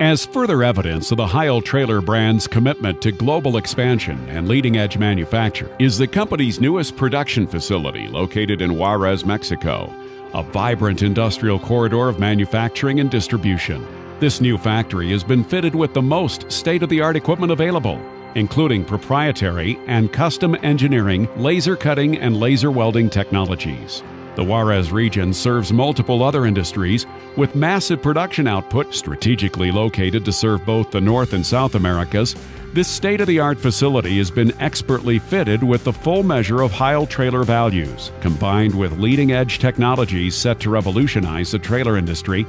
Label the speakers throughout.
Speaker 1: As further evidence of the Heil Trailer brand's commitment to global expansion and leading edge manufacture is the company's newest production facility located in Juarez, Mexico, a vibrant industrial corridor of manufacturing and distribution. This new factory has been fitted with the most state of the art equipment available, including proprietary and custom engineering, laser cutting, and laser welding technologies. The Juarez region serves multiple other industries with massive production output strategically located to serve both the North and South Americas. This state of the art facility has been expertly fitted with the full measure of Heil trailer values, combined with leading edge technologies set to revolutionize the trailer industry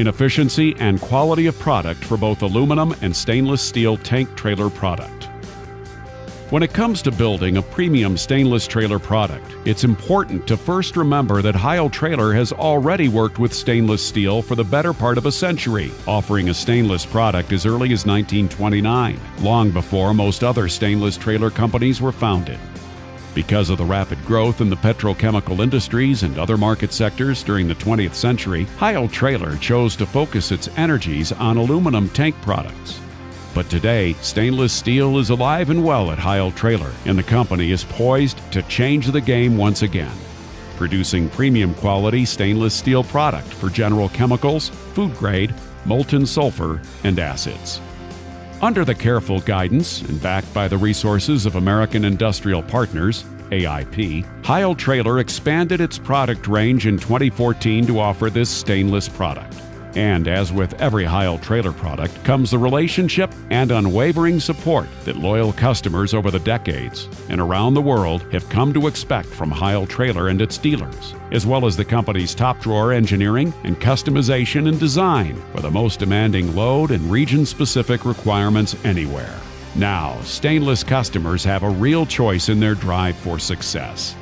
Speaker 1: in efficiency and quality of product for both aluminum and stainless steel tank trailer product. When it comes to building a premium stainless trailer product, it's important to first remember that Heil Trailer has already worked with stainless steel for the better part of a century, offering a stainless product as early as 1929, long before most other stainless trailer companies were founded. Because of the rapid growth in the petrochemical industries and other market sectors during the 20th century, Heil Trailer chose to focus its energies on aluminum tank products. But today, stainless steel is alive and well at Heil Trailer, and the company is poised to change the game once again. Producing premium quality stainless steel product for general chemicals, food grade, molten sulfur, and acids. Under the careful guidance and backed by the resources of American Industrial Partners, AIP, Heil Trailer expanded its product range in 2014 to offer this stainless product. And as with every Heil trailer product, comes the relationship and unwavering support that loyal customers over the decades and around the world have come to expect from Heil Trailer and its dealers, as well as the company's top drawer engineering and customization and design for the most demanding load and region specific requirements anywhere. Now, stainless customers have a real choice in their drive for success.